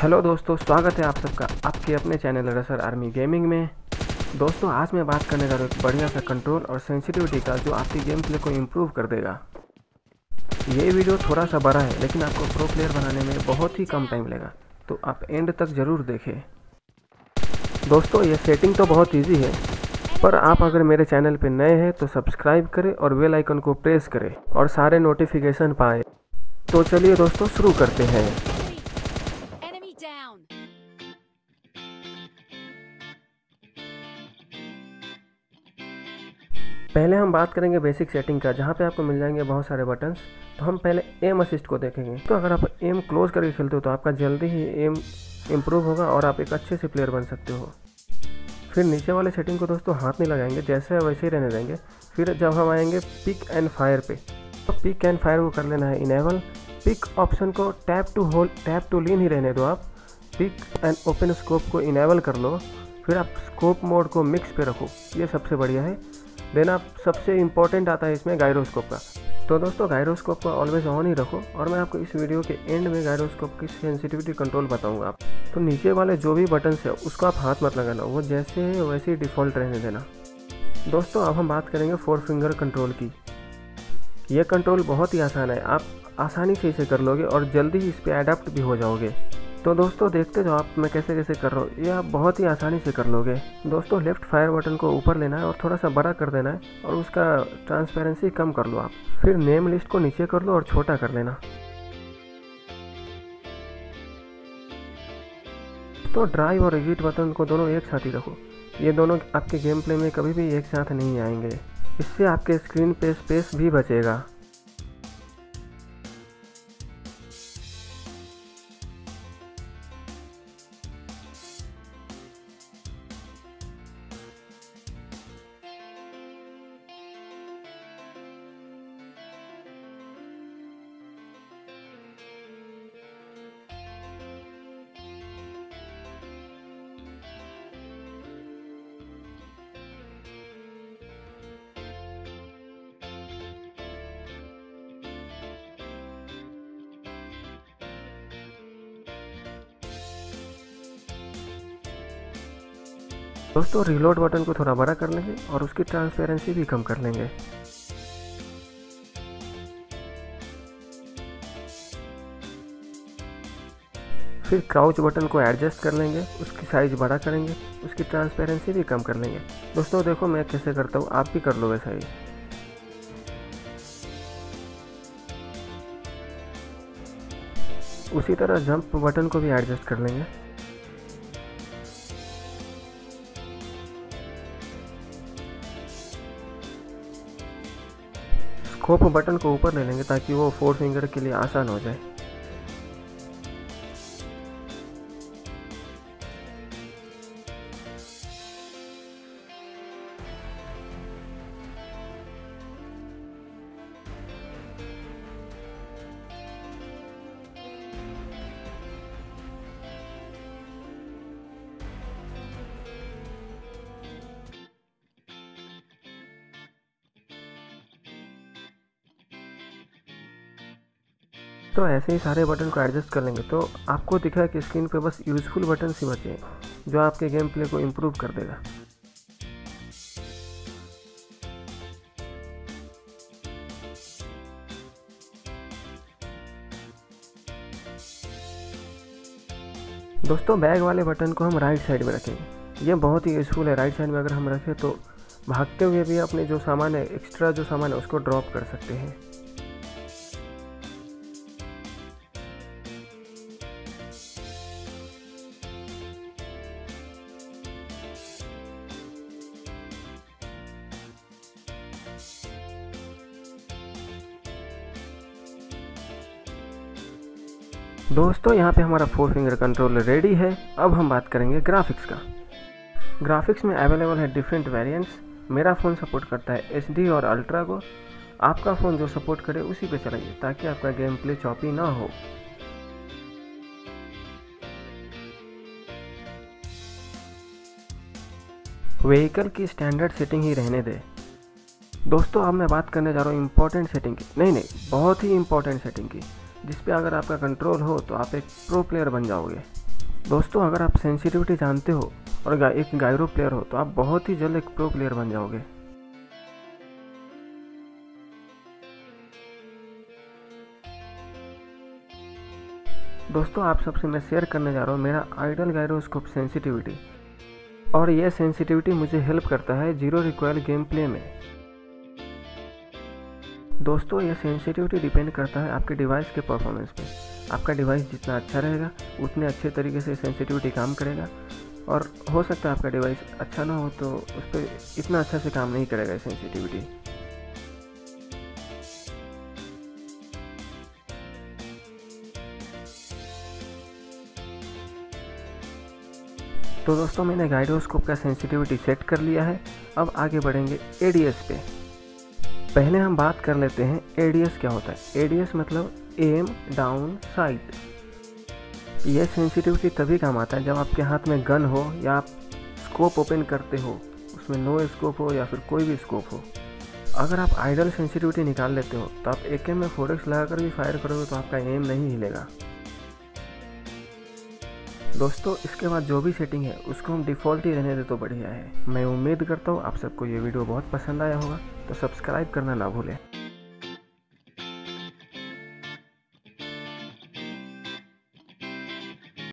Hello दोस्तों, स्वागत है आप सबका आपके अपने चैनल रसर आर्मी गेमिंग में। दोस्तों, आज मैं बात करने जा रहा हूँ एक बढ़िया सा कंट्रोल और सेंसिटिविटी का जो आपकी गेम प्ले को इम्प्रूव कर देगा। ये वीडियो थोड़ा सा बड़ा है, लेकिन आपको प्रो प्लेयर बनाने में बहुत ही कम टाइम लगेगा तो आप एंड तक ज़रूर देखें। दोस्तों, ये सेटिंग तो बहुत ईजी है, पर आप अगर मेरे चैनल पर नए हैं तो सब्सक्राइब करें और बेल आइकन को प्रेस करें और सारे नोटिफिकेशन पाएँ। तो चलिए दोस्तों, शुरू करते हैं। पहले हम बात करेंगे बेसिक सेटिंग का, जहाँ पे आपको मिल जाएँगे बहुत सारे बटन्स तो हम पहले एम असिस्ट को देखेंगे। तो अगर आप एम क्लोज करके खेलते हो तो आपका जल्दी ही एम इम्प्रूव होगा और आप एक अच्छे से प्लेयर बन सकते हो। फिर नीचे वाले सेटिंग को दोस्तों हाथ नहीं लगाएँगे, जैसे वैसे ही रहने देंगे। फिर जब हम आएँगे पिक एंड फायर पे तो पिक एंड फायर को कर लेना है इनेबल पिक ऑप्शन को tap to hold tap to lean ही रहने दो आप। पिक एंड ओपन स्कोप को इनेबल कर लो। फिर आप स्कोप मोड को मिक्स पे रखो। ये सबसे बढ़िया है। देन आप सबसे इम्पोर्टेंट आता है इसमें गायरोस्कोप का। तो दोस्तों गायरोस्कोप को ऑलवेज ऑन ही रखो और मैं आपको इस वीडियो के एंड में गायरोस्कोप की सेंसिटिविटी कंट्रोल बताऊँगा। आप तो नीचे वाले जो भी बटन है, उसको आप हाथ मत लगाना, वो जैसे है वैसे ही डिफ़ॉल्ट रहने देना। दोस्तों, अब हम बात करेंगे फोर फिंगर कंट्रोल की। यह कंट्रोल बहुत ही आसान है। आप आसानी से इसे कर लोगे और जल्दी ही इस पर अडेप्ट भी हो जाओगे। तो दोस्तों देखते जाओ आप मैं कैसे कैसे कर रहा हूँ। ये आप बहुत ही आसानी से कर लोगे। दोस्तों लेफ़्ट फायर बटन को ऊपर लेना है और थोड़ा सा बड़ा कर देना है और उसका ट्रांसपेरेंसी कम कर लो आप। फिर नेम लिस्ट को नीचे कर लो और छोटा कर लेना। तो ड्राइव और एग्जिट बटन को दोनों एक साथ ही रखो। ये दोनों आपके गेम प्ले में कभी भी एक साथ नहीं आएँगे। इससे आपके स्क्रीन पे स्पेस भी बचेगा। दोस्तों रिलोड बटन को थोड़ा बड़ा कर लेंगे और उसकी ट्रांसपेरेंसी भी कम कर लेंगे। फिर क्राउच बटन को एडजस्ट कर लेंगे, उसकी साइज़ बड़ा करेंगे, उसकी ट्रांसपेरेंसी भी कम कर लेंगे। दोस्तों, देखो मैं कैसे करता हूँ, आप भी कर लो वैसा ही। उसी तरह जंप बटन को भी एडजस्ट कर लेंगे। स्कोप बटन को ऊपर ले लेंगे ताकि वो फोर फिंगर के लिए आसान हो जाए। तो ऐसे ही सारे बटन को एडजस्ट कर लेंगे। तो आपको दिखा कि स्क्रीन पे बस यूज़फुल बटन ही बचे जो आपके गेम प्ले को इम्प्रूव कर देगा। दोस्तों बैग वाले बटन को हम राइट साइड में रखेंगे। ये बहुत ही यूज़फुल है राइट साइड में अगर हम रखें तो भागते हुए भी अपने जो सामान है एक्स्ट्रा जो सामान है, उसको ड्रॉप कर सकते हैं। दोस्तों, यहाँ पे हमारा फोर फिंगर कंट्रोल रेडी है। अब हम बात करेंगे ग्राफिक्स का। ग्राफिक्स में अवेलेबल है डिफरेंट वेरिएंट्स मेरा फ़ोन सपोर्ट करता है एचडी और अल्ट्रा को। आपका फ़ोन जो सपोर्ट करे, उसी पे चलाइए, ताकि आपका गेम प्ले चॉपी ना हो। व्हीकल की स्टैंडर्ड सेटिंग ही रहने दे। दोस्तों, अब मैं बात करने जा रहा हूँ इम्पोर्टेंट सेटिंग की। नहीं नहीं, बहुत ही इम्पोर्टेंट सेटिंग की। जिस पे अगर आपका कंट्रोल हो तो आप एक प्रो प्लेयर बन जाओगे। दोस्तों अगर आप सेंसिटिविटी जानते हो और गा, एक गायरो प्लेयर हो तो आप बहुत ही जल्द एक प्रो प्लेयर बन जाओगे। दोस्तों आप सबसे मैं शेयर करने जा रहा हूँ मेरा आइडल गायरोस्कोप सेंसिटिविटी और यह सेंसिटिविटी मुझे हेल्प करता है ज़ीरो रिक्वायर गेम प्ले में। दोस्तों ये सेंसिटिविटी डिपेंड करता है आपके डिवाइस के परफॉर्मेंस पे। आपका डिवाइस जितना अच्छा रहेगा, उतने अच्छे तरीके से सेंसिटिविटी काम करेगा। और हो सकता है आपका डिवाइस अच्छा ना हो तो उस पर इतना अच्छा से काम नहीं करेगा सेंसिटिविटी तो दोस्तों, मैंने गाइडोस्कोप का सेंसिटिविटी सेट कर लिया है। अब आगे बढ़ेंगे एडीएस पे। पहले हम बात कर लेते हैं एडीएस क्या होता है। एडीएस मतलब एम डाउन साइट यह सेंसिटिविटी तभी काम आता है जब आपके हाथ में गन हो या आप स्कोप ओपन करते हो, उसमें नो स्कोप हो या फिर कोई भी स्कोप हो। अगर आप आइडल सेंसिटिविटी निकाल लेते हो तो आप एक में फोरेक्स लगाकर भी फायर करोगे तो आपका एम नहीं हिलेगा। दोस्तों, इसके बाद जो भी सेटिंग है, उसको हम डिफ़ॉल्ट ही रहने दे तो बढ़िया है। मैं उम्मीद करता हूँ आप सबको ये वीडियो बहुत पसंद आया होगा तो सब्सक्राइब करना ना भूलें।